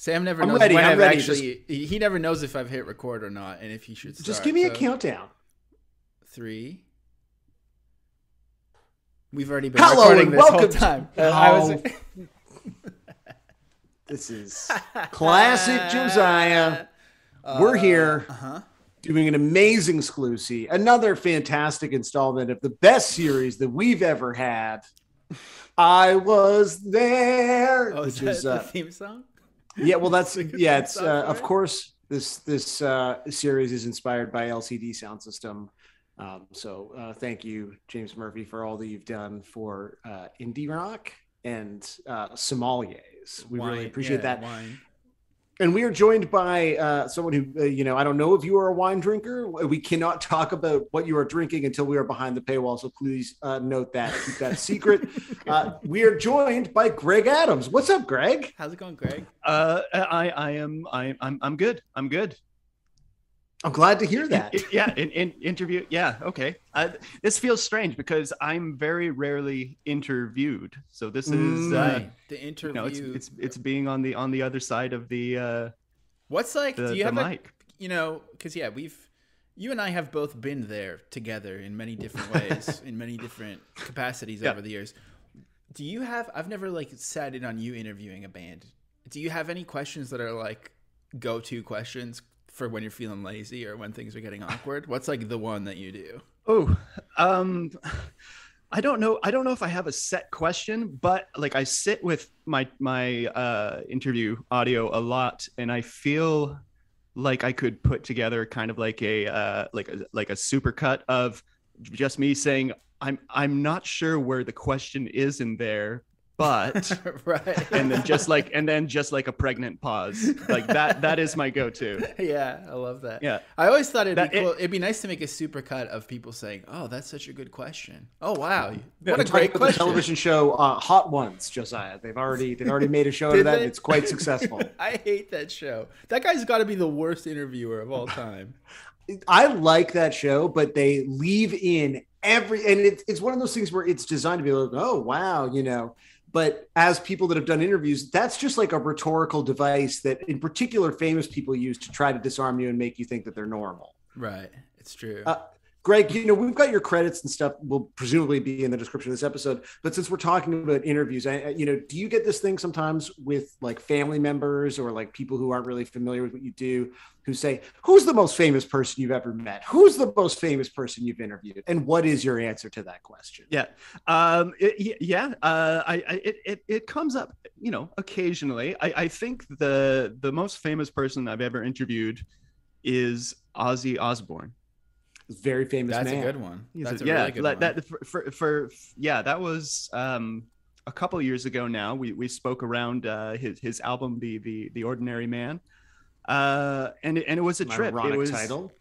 Sam never I'm knows ready, when I'm I've ready, actually. he he never knows if I've hit record or not, and if he should. Start. Just give me a countdown. Three. We've already been Hello recording this whole welcome to- time. Uh, I was. This is classic Josiah. We're here Uh-huh. doing an amazing exclusive, another fantastic installment of the best series that we've ever had. I was there, Oh, is which that is the uh, theme song? Yeah. Well, that's yeah. It's uh, of course this this uh, series is inspired by LCD Sound System. Um, so uh, thank you, James Murphy, for all that you've done for uh, indie rock and uh, sommeliers. We really appreciate yeah, that. Wine. And we are joined by uh, someone who, uh, you know, I don't know if you are a wine drinker. We cannot talk about what you are drinking until we are behind the paywall. So please uh, note that, keep that secret. Uh, we are joined by Greg Adams. What's up, Greg? How's it going, Greg? Uh, I, I am, I, I'm, I'm good. I'm good. I'm glad to hear that. I- yeah, in, in interview. Yeah, okay. Uh, this feels strange because I'm very rarely interviewed. So this is, Mm. uh, Right. The you interview. know, it's, it's, it's being on the on the other side of the uh, What's like? the, do you the have a, you know? Because yeah, we've you and I have both been there together in many different ways, in many different capacities Yeah. over the years. Do you have? I've never like sat in on you interviewing a band. Do you have any questions that are like go-to questions for when you're feeling lazy or when things are getting awkward? What's like the one that you do? Oh, um, I don't know. I don't know if I have a set question, but like I sit with my my uh, interview audio a lot, and I feel like I could put together kind of like a uh, like a like a supercut of just me saying I'm I'm not sure where the question is in there, but right. and then just like and then just like a pregnant pause like that that is my go-to. yeah, I love that. Yeah. I always thought it'd That- be cool. it'd be nice to make a supercut of people saying, "Oh, that's such a good question." Oh, wow, We're what a great about the question! television show uh, Hot Ones, Josiah. They've already they've already made a show out of that. they? and It's quite successful. I hate that show. That guy's got to be the worst interviewer of all time. I like that show, but they leave in every, and it's it's one of those things where it's designed to be like, oh wow, you know. But as people that have done interviews, that's just like a rhetorical device that, in particular, famous people use to try to disarm you and make you think that they're normal. right, it's true. Uh, Greg, you know, we've got your credits and stuff will presumably be in the description of this episode. But since we're talking about interviews, I, you know, do you get this thing sometimes with like family members or like people who aren't really familiar with what you do who say, Who's the most famous person you've ever met? Who's the most famous person you've interviewed? And what is your answer to that question? Yeah. Um, it, yeah. Uh, I, I it, it, it comes up, you know, occasionally. I, I think the the most famous person I've ever interviewed is Ozzy Osbourne. Very famous that's man. a good one. He's That's a- a yeah, really good like one. that for, for, for yeah, that was um, a couple years ago now. We we spoke around uh, his his album, the the the Ordinary Man, uh, and and it was a An trip. ironic It was title.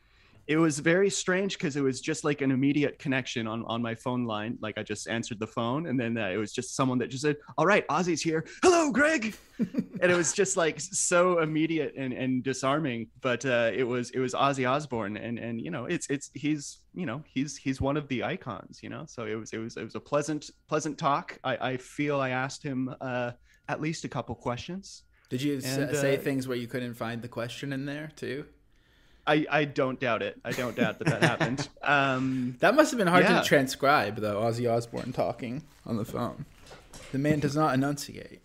It was very strange because it was just like an immediate connection on on my phone line. Like I just answered the phone, and then uh, it was just someone that just said, "All right, Ozzy's here. Hello, Greg," and it was just like so immediate and and disarming. But uh, it was it was Ozzy Osbourne, and and you know it's it's he's you know he's he's one of the icons. You know, so it was it was it was a pleasant pleasant talk. I I feel I asked him uh, at least a couple questions. Did you and, say uh, things where you couldn't find the question in there too? I, I don't doubt it. I don't doubt that that happened. Um, That must have been hard Yeah. to transcribe, though. Ozzy Osbourne talking on the phone. The man does not enunciate.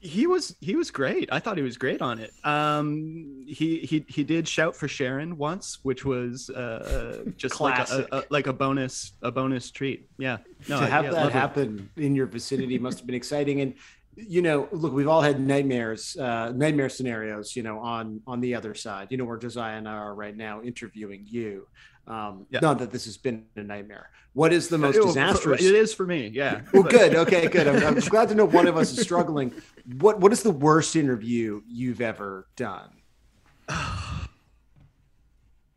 he was he was great. I thought he was great on it. Um, he he he did shout for Sharon once, which was uh, just like a, a, like a bonus a bonus treat. Yeah, no, to I- have yeah, that lovely. happen in your vicinity must have been exciting and you know look we've all had nightmares uh nightmare scenarios you know on on the other side you know where josiah and i are right now interviewing you um Yeah. not that this has been a nightmare what is the most It- disastrous It is for me. Yeah. well good okay good I'm, I'm glad to know one of us is struggling what what is the worst interview you've ever done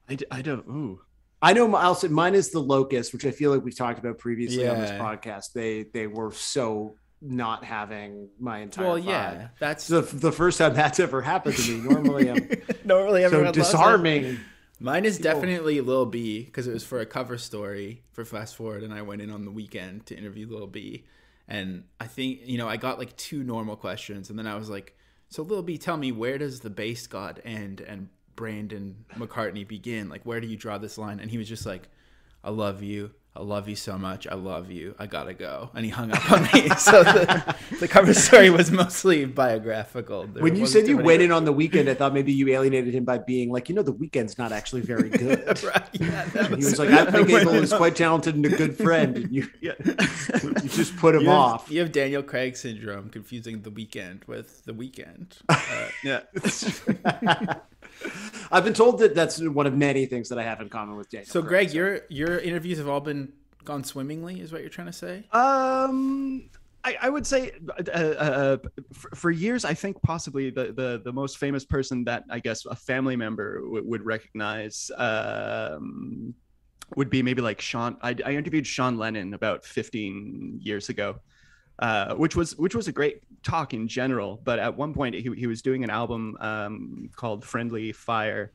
I, d- I don't. Ooh. I know my- I'll say mine is the locust, which I feel like we've talked about previously on this podcast. They they were so not having my entire Well, vibe. yeah, that's the, the first time that's ever happened to me. Normally, I'm normally so everyone loves it. disarming. Mine is definitely Lil B because it was for a cover story for Fast Forward, and I went in on the weekend to interview Lil B. And I think you know I got like two normal questions, and then I was like, So Lil B, tell me where does the BasedGod end and Brandon McCartney begin? Like where do you draw this line? And he was just like, I love you. I love you so much. I love you. I gotta go. And he hung up on me. so the, the cover story was mostly biographical. There when you said you went in on the weekend, I thought maybe you alienated him by being like, you know, the Weeknd's not actually very good. right, yeah, that He was, was like, I think Abel is quite talented and a good friend, and you, Yeah. you just put him you have, off. you have Daniel Craig syndrome, confusing the weekend with the weekend. Uh, yeah. I've been told that that's one of many things that I have in common with Daniel. so, Craig. Greg, your your interviews have all been gone swimmingly, is what you're trying to say? Um, I, I would say uh, uh, for, for years, I think possibly the, the, the most famous person that I guess a family member w- would recognize um, would be maybe like Sean. I, I interviewed Sean Lennon about 15 years ago. Uh, which was which was a great talk in general, but at one point he, he was doing an album um, called Friendly Fire,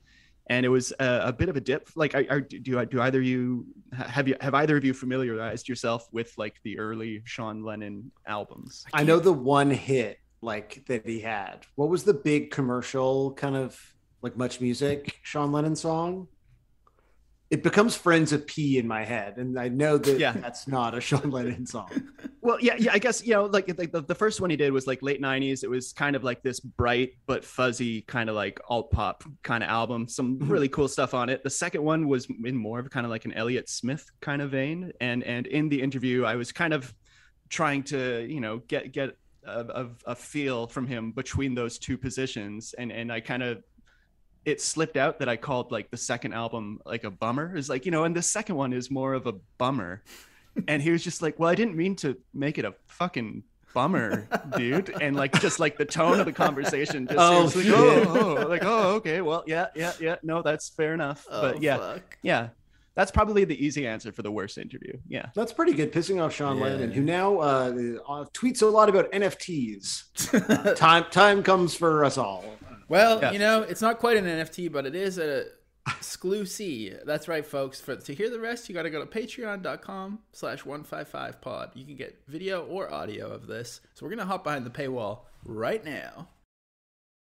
and it was a, a bit of a dip. Like, are, are, do do either of you have you have either of you familiarized yourself with like the early Sean Lennon albums? I know the one hit like that he had. What was the big commercial kind of like MuchMusic Sean Lennon song? It becomes Friends of P in my head, and I know that Yeah. that's not a Sean Lennon song. Well, yeah, yeah. I guess you know, like, like the, the first one he did was like late '90s. It was kind of like this bright but fuzzy kind of like alt pop kind of album. Some Mhm. really cool stuff on it. The second one was in more of kind of like an Elliott Smith kind of vein. And and in the interview, I was kind of trying to you know get get a, a, a feel from him between those two positions, and and I kind of it slipped out that I called like the second album like a bummer. Is like you know, and the second one is more of a bummer and he was just like, "Well, I didn't mean to make it a fucking bummer, dude." And like, just like the tone of the conversation, just Oh, was like, oh, oh, like, oh, okay, well, yeah, yeah, yeah, no, that's fair enough. Oh, but yeah, fuck. yeah, that's probably the easy answer for the worst interview. Yeah, That's pretty good. Pissing off Sean Yeah. Lennon, who now uh, uh, tweets a lot about NFTs. Uh, time time comes for us all. Well, Yeah. you know, it's not quite an NFT, but it is a exclusive. That's right, folks. For to hear the rest, you got to go to patreon.com slash 155pod. You can get video or audio of this. So we're to hop behind the paywall right now.